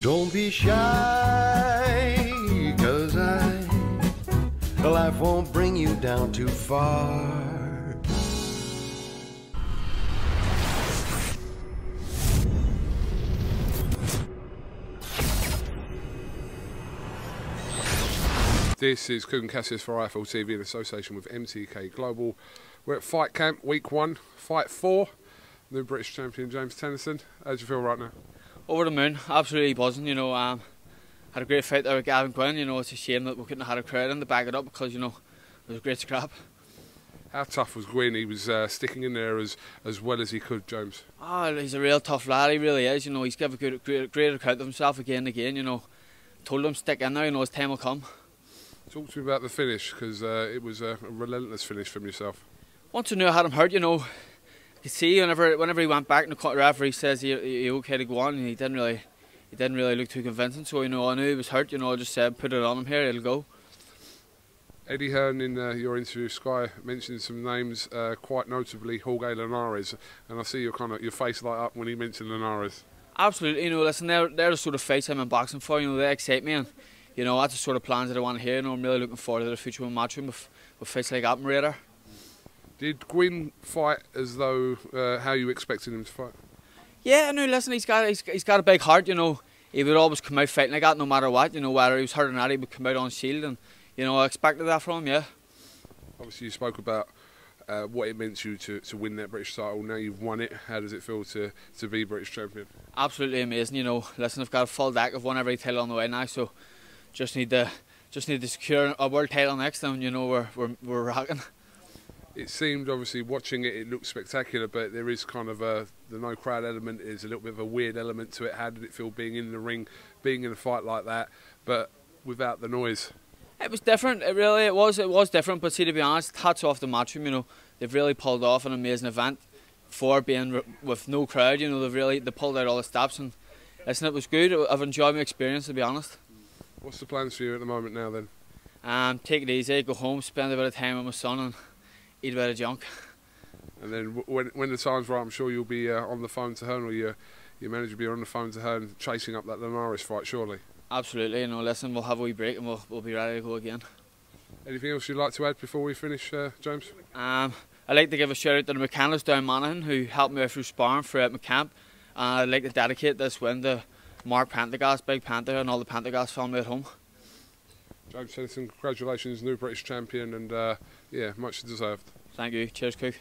Don't be shy, cause I, life won't bring you down too far. This is Kugan Cassius for IFL TV in association with MTK Global. We're at Fight Camp, week one, fight four. New British champion James Tennyson. How do you feel right now? Over the moon, absolutely buzzing. You know, um, had a great fight there with Gavin Gwynne. You know, it's a shame that we couldn't have had a crowd in to back it up because you know it was a great scrap. How tough was Gwynne? He was uh, sticking in there as as well as he could, James. Oh, he's a real tough lad. He really is. You know, he's given a good, great, great account of himself again and again. You know, told him stick in there. You know, his time will come. Talk to me about the finish because uh, it was a, relentless finish from yourself. Once I knew I had him hurt, you know, could see whenever whenever he went back and the referee says he, he okay to go on, and he didn't really he didn't really look too convincing. So you know I knew he was hurt. You know I just said put it on him here, it'll go. Eddie Hearn in uh, your interview, with Sky mentioned some names, uh, quite notably Jorge Linares, and I see your kind of your face light up when he mentioned Linares. Absolutely, you know, listen, they're, they're the sort of fights I'm in boxing for. You know, they excite me, and you know that's the sort of plans that I want to hear. You know, I'm really looking forward to the future with matching with with fights like that. Did Gwynne fight as though uh, how you expected him to fight? Yeah, no. Listen, he's got he's, he's got a big heart. You know, he would always come out fighting like that, no matter what. You know, whether he was hurt or not, he would come out on shield, and you know, I expected that from him. Yeah. Obviously, you spoke about uh, what it meant to you to, to win that British title. Now you've won it. How does it feel to, to be British champion? Absolutely amazing. You know, listen, I've got a full deck. I've won every title on the way now, so just need to just need to secure a world title next time. You know, we're we're we're rocking it seemed obviously watching it, it looked spectacular, but there is kind of a the no crowd element is a little bit of a weird element to it. How did it feel being in the ring, being in a fight like that, but without the noise? It was different. It really it was it was different. But see, to be honest, hats off the matchroom. You know, they've really pulled off an amazing event for being with no crowd. You know, they've really they pulled out all the stops and listen, it was good. I've enjoyed my experience to be honest. What's the plans for you at the moment now then? Um, take it easy, go home, spend a bit of time with my son, and eat a bit of junk. And then when when the time's right, I'm sure you'll be uh, on the phone to her, or your your manager will be on the phone to her and chasing up that Linares fight, surely. Absolutely. You know, listen, we'll have a wee break and we'll we'll be ready to go again. Anything else you'd like to add before we finish, uh, James? Um, I'd like to give a shout out to the mechanics down Monaghan who helped me out through sparring throughout my camp. And I'd like to dedicate this win to Mark Prendergast, Big Panther, and all the Prendergast family at home. James Tennyson, congratulations, new British champion, and uh, yeah, much deserved. Thank you. Cheers, Cook.